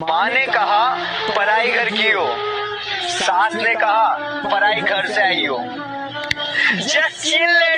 माँ ने कहा, पराई घर की हो सास ने कहा, पराई घर से आई हो जस्ट चिल